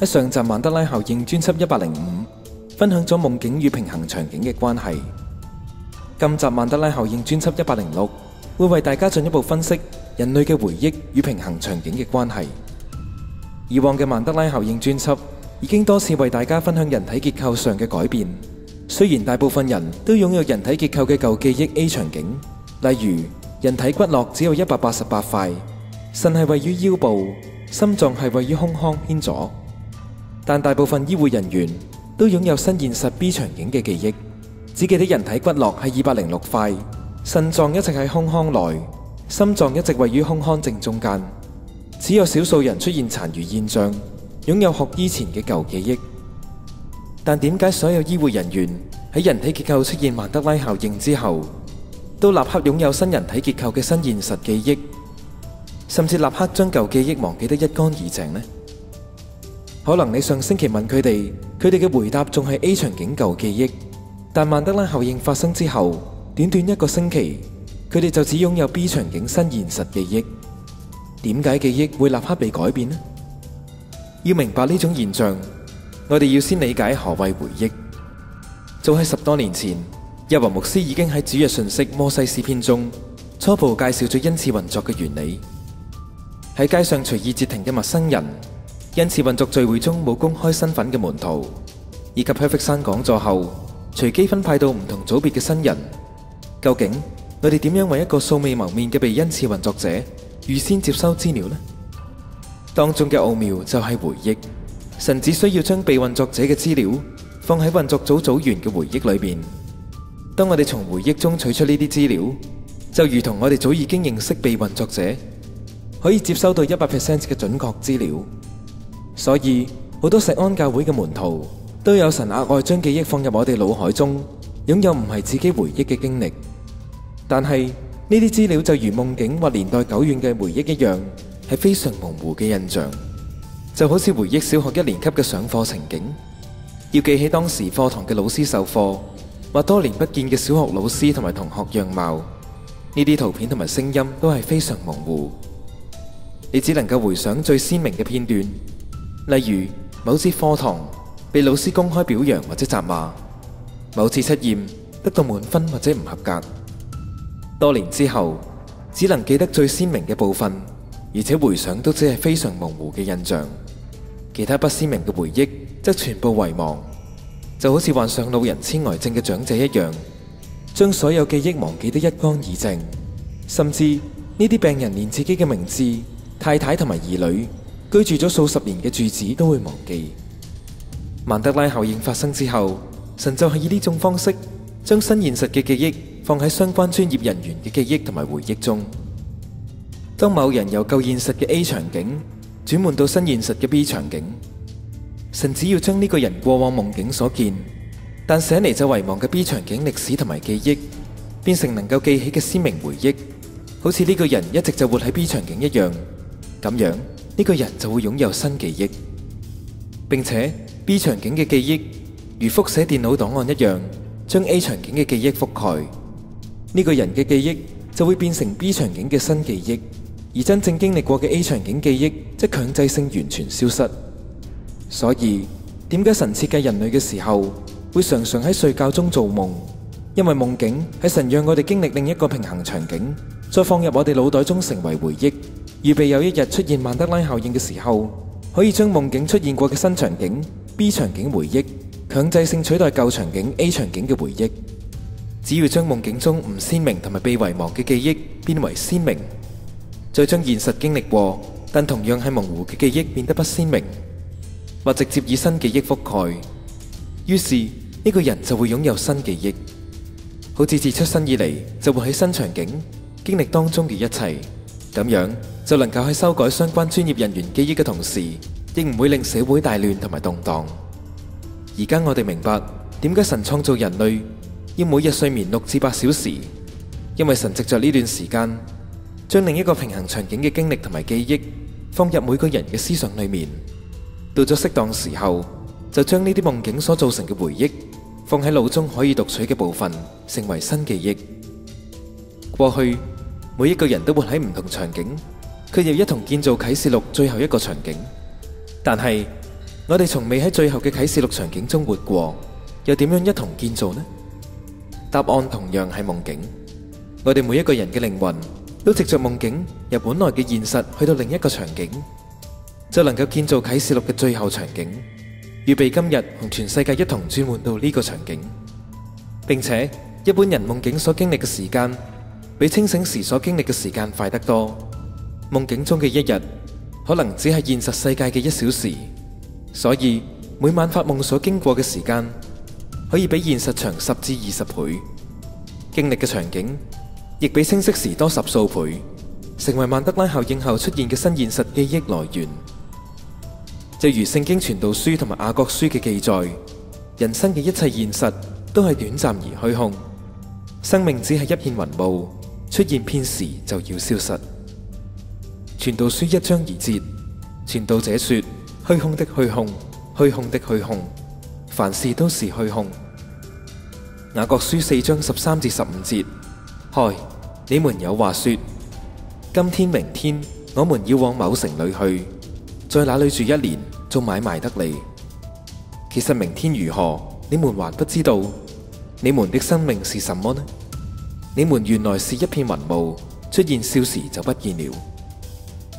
喺上集曼德拉效应专辑一百零五，分享咗梦境与平衡场景嘅关系。今集曼德拉效应专辑一百零六，会为大家进一步分析人类嘅回忆与平衡场景嘅关系。以往嘅曼德拉效应专辑已经多次为大家分享人体结构上嘅改变。虽然大部分人都拥有人体结构嘅旧记忆 A 场景，例如人体骨络只有一百八十八块，肾系位于腰部，心脏系位于胸腔偏左。但大部分医护人员都拥有新现实 B 场景嘅记忆，只记得人体骨络系二百零六块，肾脏一直喺胸腔内，心脏一直位于胸腔正中间。只有少数人出现残余现象，拥有学医前嘅旧记忆。但点解所有医护人员喺人体结构出现曼德拉效应之后，都立刻拥有新人体结构嘅新现实记忆，甚至立刻将旧记忆忘记得一干二净呢？可能你上星期问佢哋，佢哋嘅回答仲系 A 场景旧记忆，但曼德拉效应发生之后，短短一个星期，佢哋就只拥有 B 场景新现实记忆。点解记忆会立刻被改变呢？要明白呢种现象，我哋要先理解何谓回忆。早喺十多年前，日翰牧师已经喺主日信息摩西史篇中初步介绍咗因此运作嘅原理。喺街上随意截停嘅陌生人。因此运作聚会中冇公开身份嘅门徒，以及 perfect 山讲座后随机分派到唔同组别嘅新人，究竟我哋点样为一个素未谋面嘅被恩赐运作者预先接收资料呢？当中嘅奥妙就系回忆，神只需要将被运作者嘅资料放喺运作组组员嘅回忆里边，当我哋从回忆中取出呢啲资料，就如同我哋早已经认识被运作者，可以接收到一百 percent 嘅准确资料。所以，好多石安教会嘅门徒都有神额外将记忆放入我哋脑海中，拥有唔系自己回忆嘅经历。但系呢啲资料就如梦境或年代久远嘅回忆一样，系非常模糊嘅印象。就好似回忆小学一年级嘅上课情景，要记起当时课堂嘅老师授课，或多年不见嘅小学老师同埋同学样貌，呢啲图片同埋声音都系非常模糊。你只能够回想最鲜明嘅片段。例如，某次课堂被老师公开表扬或者责骂，某次测验得到满分或者唔合格，多年之后只能记得最鲜明嘅部分，而且回想都只系非常模糊嘅印象，其他不鲜明嘅回忆则全部遗忘，就好似患上老人痴呆症嘅长者一样，将所有记忆忘记得一干二净，甚至呢啲病人连自己嘅名字、太太同埋儿女。居住咗数十年嘅住址都会忘记。曼德拉效应发生之后，神就系以呢种方式，将新现实嘅记忆放喺相关专业人员嘅记忆同埋回忆中。当某人由旧现实嘅 A 场景转换到新现实嘅 B 场景，神只要将呢个人过往梦境所见，但醒嚟就遗忘嘅 B 场景历史同埋记忆，变成能够记起嘅鲜明回忆，好似呢个人一直就活喺 B 场景一样咁样。呢个人就会拥有新记忆，并且 B 场景嘅记忆如复写电脑档案一样，将 A 场景嘅记忆覆盖。呢个人嘅记忆就会变成 B 场景嘅新记忆，而真正经历过嘅 A 场景记忆则强制性完全消失。所以，点解神设计人类嘅时候会常常喺睡觉中做梦？因为梦境喺神让我哋经历另一个平衡场景，再放入我哋脑袋中成为回忆。预备有一日出现曼德拉效应嘅时候，可以将梦境出现过嘅新场景 B 场景回忆，强制性取代旧场景 A 场景嘅回忆。只要将梦境中唔鲜明同埋被遗忘嘅记忆变为鲜明，再将现实经历过但同样系模糊嘅记忆变得不鲜明，或直接以新记忆覆盖，于是呢个人就会拥有新记忆，好似自出生以嚟就会喺新场景经历当中嘅一切咁样。就能够去修改相关专业人员记忆嘅同时，亦唔会令社会大乱同埋动荡。而家我哋明白点解神创造人类要每日睡眠六至八小时，因为神藉着呢段时间，将另一个平衡场景嘅经历同埋记忆放入每个人嘅思想里面。到咗适当时候，就将呢啲梦境所造成嘅回忆放喺脑中可以读取嘅部分，成为新记忆。过去每一个人都活喺唔同场景。佢又一同建造启示录最后一个场景，但系我哋从未喺最后嘅启示录场景中活过，又点样一同建造呢？答案同样系梦境。我哋每一个人嘅灵魂都藉着梦境由本来嘅现实去到另一个场景，就能够建造启示录嘅最后场景，预备今日同全世界一同转换到呢个场景，并且一般人梦境所经历嘅时间，比清醒时所经历嘅时间快得多。梦境中嘅一日，可能只系现实世界嘅一小时，所以每晚发梦所经过嘅时间，可以比现实长十至二十倍。经历嘅场景，亦比清晰时多十数倍，成为曼德拉效应后出现嘅新现实记忆来源。就如圣经传道书同埋阿哥书嘅记载，人生嘅一切现实都系短暂而虚空，生命只系一片云雾，出现片时就要消失。传道书一章二节，传道者说：虚空的虚空，虚空的虚空，凡事都是虚空。雅各书四章十三至十五节，嗨，你们有话说：今天、明天，我们要往某城里去，在那里住一年，做买卖得利。其实明天如何，你们还不知道。你们的生命是什么呢？你们原来是一片云雾，出现少时就不见了。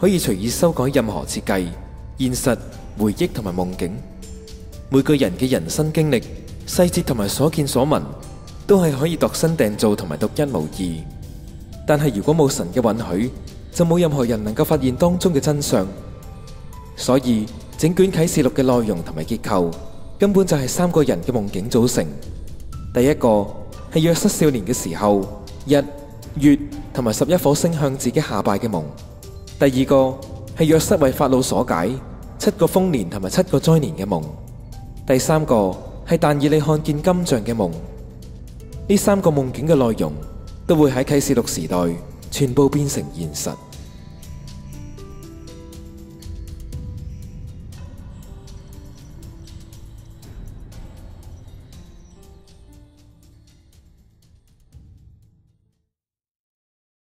可以随意修改任何设计、现实、回忆同埋梦境。每个人嘅人生经历、细节同埋所见所闻，都系可以度身订造同埋独一无二。但系如果冇神嘅允许，就冇任何人能够发现当中嘅真相。所以整卷启示录嘅内容同埋结构，根本就系三个人嘅梦境组成。第一个系约瑟少年嘅时候，日、月同埋十一火星向自己下拜嘅梦。第二个系若失为法老所解，七个丰年同埋七个灾年嘅梦；第三个系但以你看见金像嘅梦。呢三个梦境嘅内容，都会喺启示录时代全部变成现实。